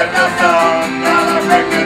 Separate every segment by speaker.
Speaker 1: Let the sun, not a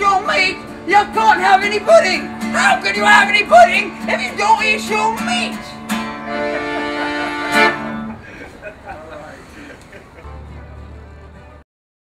Speaker 1: your meat, you can't have any pudding. How can you have any pudding if you don't eat your meat?